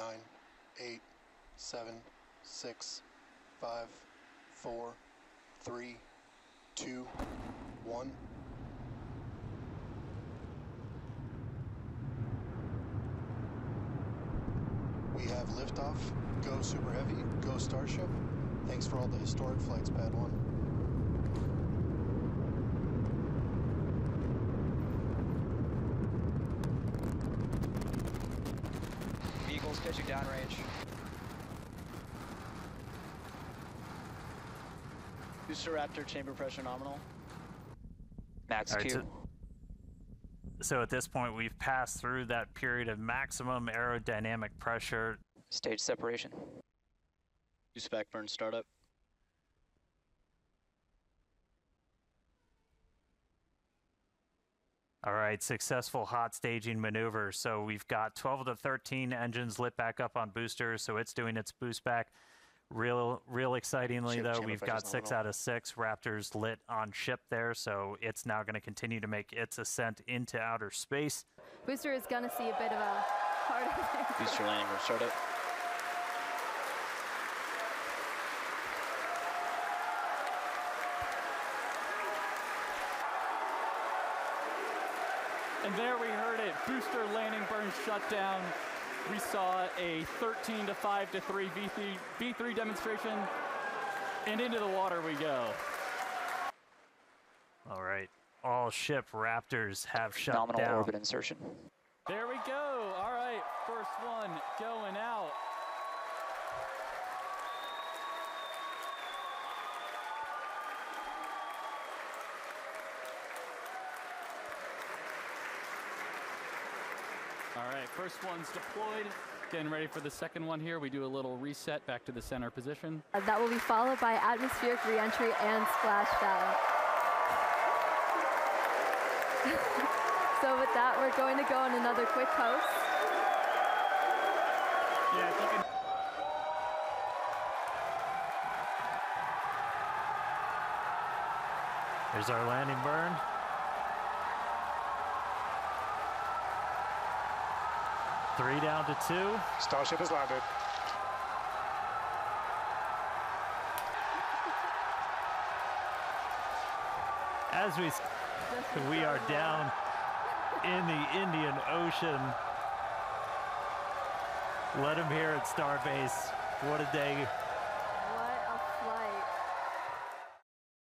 nine, eight, seven, six, five, four, three, two, one. We have liftoff. Go Super Heavy. Go Starship. Thanks for all the historic flights, Pad 1. Vehicles pitching downrange. Booster Raptor chamber pressure nominal. Max All right, Q. so, so at this point, we've passed through that period of maximum aerodynamic pressure. Stage separation. Boostback burn startup. All right, successful hot staging maneuver. So we've got 12 of the 13 engines lit back up on boosters, so it's doing its boost back. Real, real excitingly Ship though, chamber we've got six out of six Raptors lit on ship there, so it's now going to continue to make its ascent into outer space. Booster is gonna see a bit of a harder. Booster landing burn startup. And there we heard it. Booster landing burn shut down. We saw a 13 to 5 to 3 V3, V3 demonstration. And into the water we go. All right, all ship Raptors have shut Nominal down. orbit insertion. There we go. All right, first one going out. All right, first one's deployed. Getting ready for the second one here. We do a little reset back to the center position. Uh, that will be followed by atmospheric reentry and splashdown. so with that, we're going to go on another quick post. Yeah, if you can. There's our landing burn. Three down to two. Starship has landed. As we we are down in the Indian Ocean. Let him hear it, Starbase. What a day